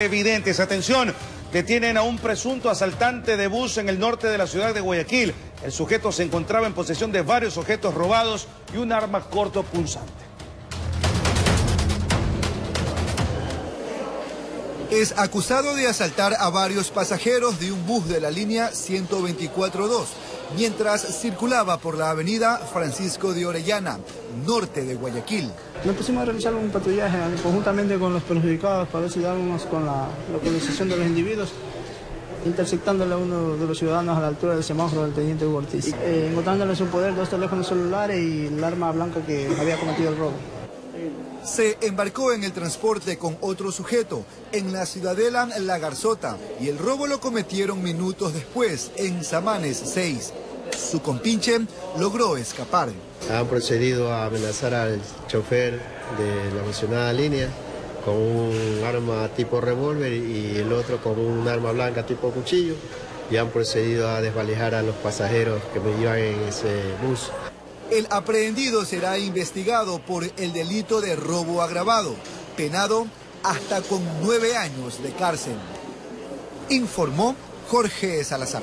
evidentes. Atención, detienen a un presunto asaltante de bus en el norte de la ciudad de Guayaquil. El sujeto se encontraba en posesión de varios objetos robados y un arma corto punzante. Es acusado de asaltar a varios pasajeros de un bus de la línea 124-2 mientras circulaba por la avenida Francisco de Orellana, norte de Guayaquil. Nos pusimos a realizar un patrullaje conjuntamente con los perjudicados para ver si dábamos con la localización de los individuos, interceptándole a uno de los ciudadanos a la altura del semáforo del teniente Hugo Ortiz, eh, encontrándole en su poder dos teléfonos celulares y el arma blanca que había cometido el robo. Se embarcó en el transporte con otro sujeto en la ciudadela La Garzota y el robo lo cometieron minutos después en Samanes 6. Su compinche logró escapar. Han procedido a amenazar al chofer de la mencionada línea con un arma tipo revólver y el otro con un arma blanca tipo cuchillo y han procedido a desvalijar a los pasajeros que me en ese bus. El aprehendido será investigado por el delito de robo agravado, penado hasta con nueve años de cárcel. Informó Jorge Salazar.